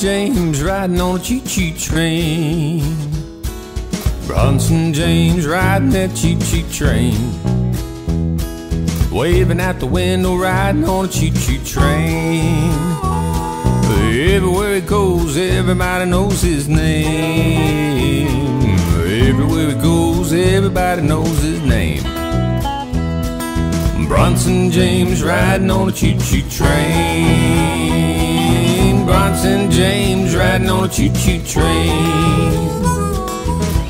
James riding on a choo-choo train. Bronson James riding that choo-choo train. Waving out the window, riding on a choo-choo train. Everywhere he goes, everybody knows his name. Everywhere he goes, everybody knows his name. Bronson James riding on a choo-choo train. Bronson James riding on a choo-choo train.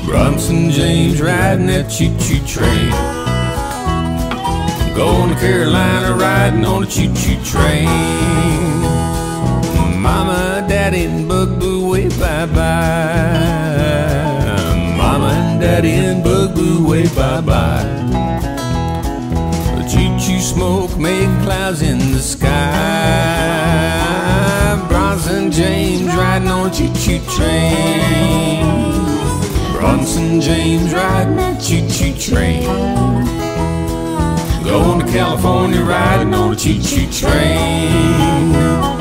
Bronson James riding that choo-choo train. Going to Carolina riding on a choo-choo train. Mama, daddy, and bugaboo wave bye-bye. Mama and daddy choo-choo train. Bronson James riding that choo-choo train. Going to California riding on a choo-choo train.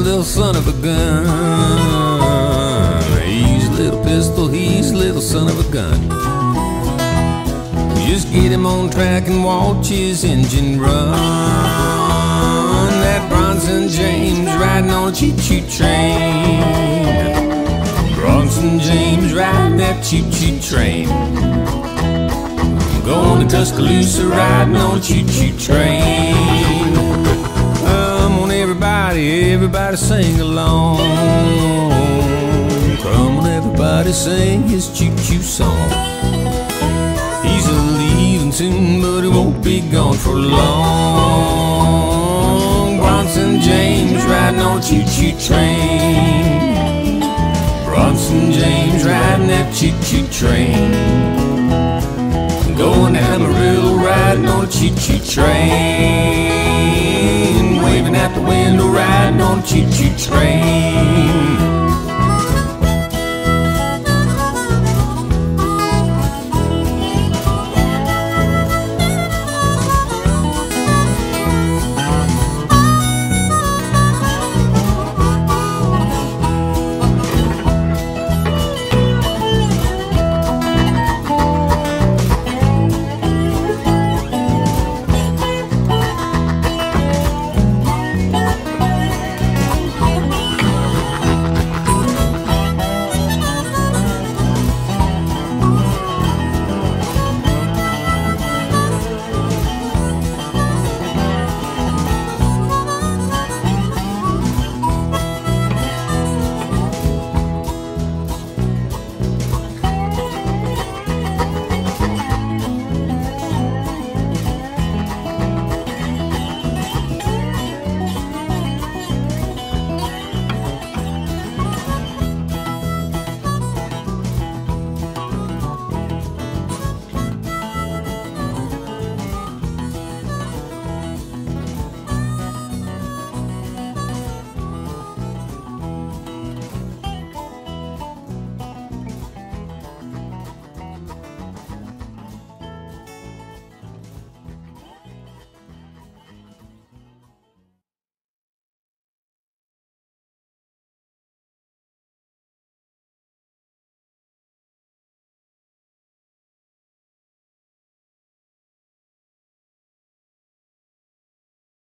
Little son of a gun. He's a little pistol, he's a little son of a gun. Just get him on track and watch his engine run. That Bronson James riding on a choo-choo train. Bronson James riding that choo-choo train. Going to Tuscaloosa riding on a choo-choo train. Everybody, everybody sing along. Come on, everybody, sing his choo-choo song. He's leaving soon, but he won't be gone for long. Bronson James riding on a choo-choo train. Bronson James riding that choo-choo train. Going to Amarillo riding on a choo-choo